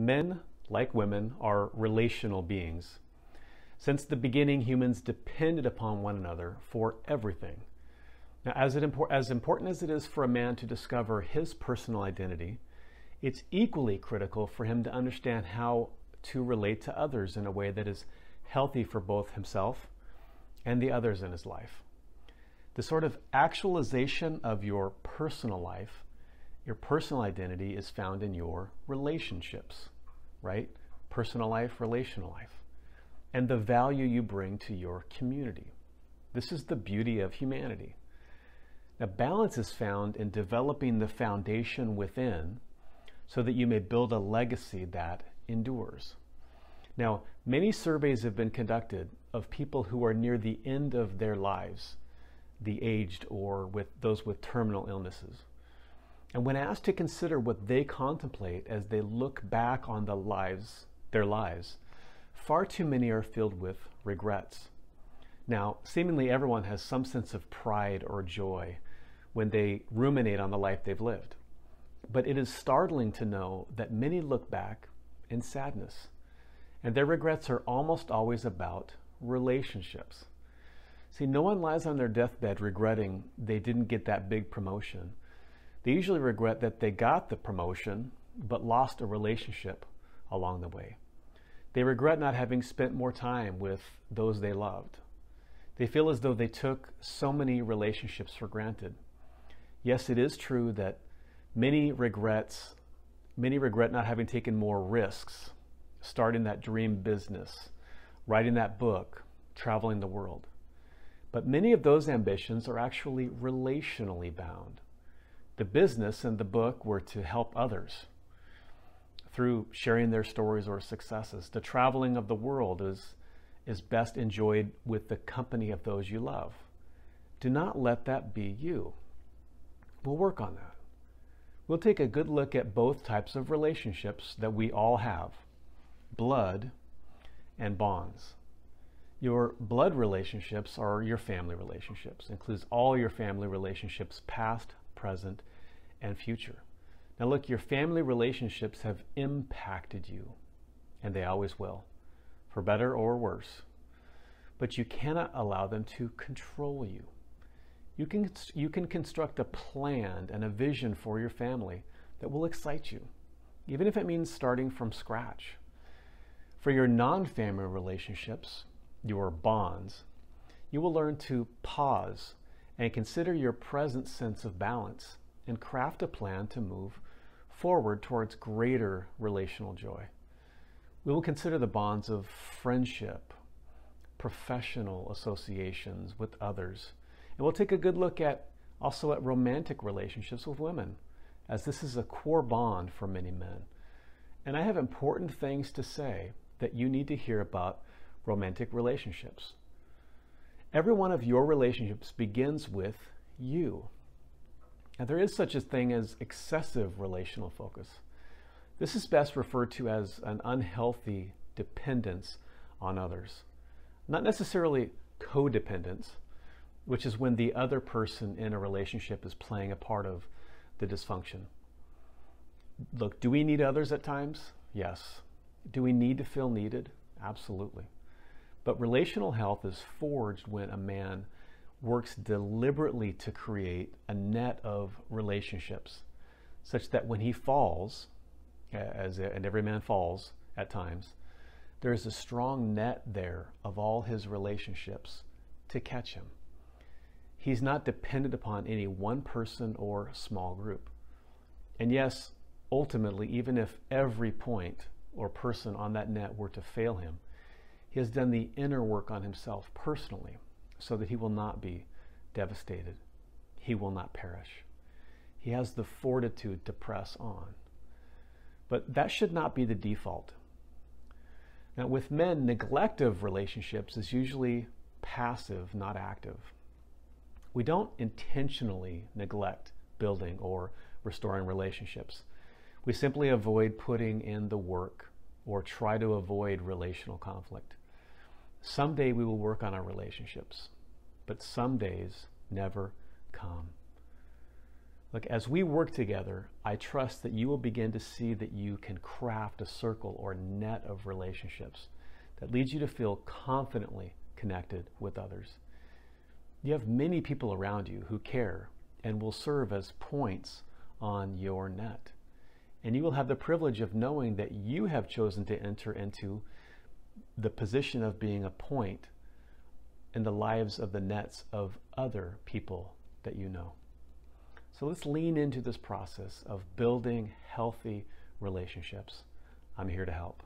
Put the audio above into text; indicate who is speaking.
Speaker 1: Men, like women, are relational beings. Since the beginning, humans depended upon one another for everything. Now, as, impor- as important as it is for a man to discover his personal identity, it's equally critical for him to understand how to relate to others in a way that is healthy for both himself and the others in his life. The sort of actualization of your personal life, your personal identity, is found in your relationships, right? Personal life, relational life, and the value you bring to your community. This is the beauty of humanity. Now, balance is found in developing the foundation within so that you may build a legacy that endures. Now, many surveys have been conducted of people who are near the end of their lives, the aged or with those with terminal illnesses. And when asked to consider what they contemplate as they look back on the lives, their lives, far too many are filled with regrets. Now, seemingly everyone has some sense of pride or joy when they ruminate on the life they've lived. But it is startling to know that many look back in sadness and their regrets are almost always about relationships. See, no one lies on their deathbed regretting they didn't get that big promotion. They usually regret that they got the promotion but lost a relationship along the way. They regret not having spent more time with those they loved. They feel as though they took so many relationships for granted. Yes, it is true that many regrets many regret not having taken more risks starting that dream business, writing that book, traveling the world. But many of those ambitions are actually relationally bound. The business and the book were to help others through sharing their stories or successes. The traveling of the world is, is best enjoyed with the company of those you love. Do not let that be you. We'll work on that. We'll take a good look at both types of relationships that we all have blood, and bonds. Your blood relationships are your family relationships, includes all your family relationships, past, present, and future. Now look, your family relationships have impacted you, and they always will, for better or worse. But you cannot allow them to control you. You can, you can construct a plan and a vision for your family that will excite you, even if it means starting from scratch. For your non family relationships, your bonds, you will learn to pause and consider your present sense of balance and craft a plan to move forward towards greater relational joy. We will consider the bonds of friendship, professional associations with others, and we'll take a good look at also at romantic relationships with women, as this is a core bond for many men. And I have important things to say that you need to hear about romantic relationships. Every one of your relationships begins with you. And there is such a thing as excessive relational focus. This is best referred to as an unhealthy dependence on others. Not necessarily codependence, which is when the other person in a relationship is playing a part of the dysfunction. Look, do we need others at times? Yes. Do we need to feel needed? Absolutely. But relational health is forged when a man works deliberately to create a net of relationships such that when he falls, as and every man falls at times, there is a strong net there of all his relationships to catch him. He's not dependent upon any one person or small group. And yes, ultimately, even if every point or person on that net were to fail him, he has done the inner work on himself personally so that he will not be devastated. He will not perish. He has the fortitude to press on. But that should not be the default. Now, with men, neglect of relationships is usually passive, not active. We don't intentionally neglect building or restoring relationships. We simply avoid putting in the work or try to avoid relational conflict. Someday we will work on our relationships, but some days never come. Look, as we work together, I trust that you will begin to see that you can craft a circle or net of relationships that leads you to feel confidently connected with others. You have many people around you who care and will serve as points on your net. And you will have the privilege of knowing that you have chosen to enter into the position of being a point in the lives of the nets of other people that you know. So let's lean into this process of building healthy relationships. I'm here to help.